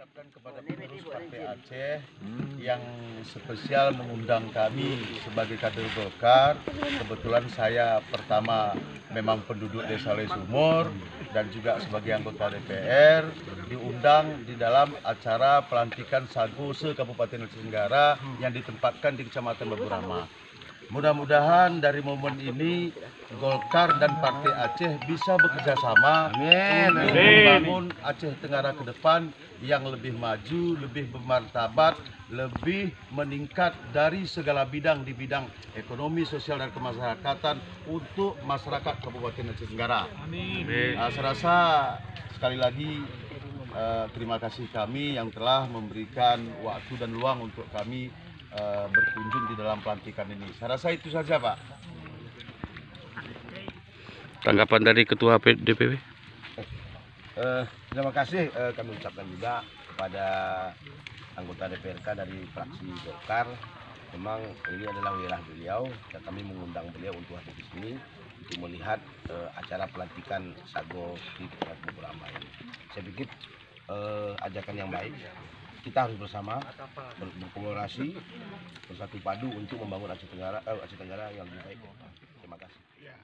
ucapkan kepada pengurus Partai Aceh yang spesial mengundang kami sebagai kader Golkar. Kebetulan saya pertama memang penduduk Desa Le Sumur dan juga sebagai anggota DPR diundang di dalam acara pelantikan Sagu se Kabupaten Aceh Tenggara yang ditempatkan di Kecamatan Baburama. Mudah-mudahan dari momen ini Golkar dan Partai Aceh bisa bekerja sama untuk membangun Aceh Tenggara ke depan yang lebih maju, lebih bermartabat, lebih meningkat dari segala bidang di bidang ekonomi, sosial dan kemasyarakatan untuk masyarakat Kabupaten Aceh Tenggara. Nah, saya rasa sekali lagi eh, terima kasih kami yang telah memberikan waktu dan luang untuk kami eh, berkunjung di dalam pelantikan ini. Saya rasa itu saja, Pak. Tanggapan dari Ketua DPW? Eh, terima kasih eh, kami ucapkan juga kepada anggota DPRK dari fraksi Golkar. Memang ini adalah wilayah beliau dan kami mengundang beliau untuk hadir di sini untuk melihat eh, acara pelantikan Sago di Burama ini. Saya pikir eh, ajakan yang baik kita harus bersama ber berkolaborasi bersatu padu untuk membangun Aceh Tenggara eh, Aceh Tenggara yang lebih baik. Terima kasih. Iya.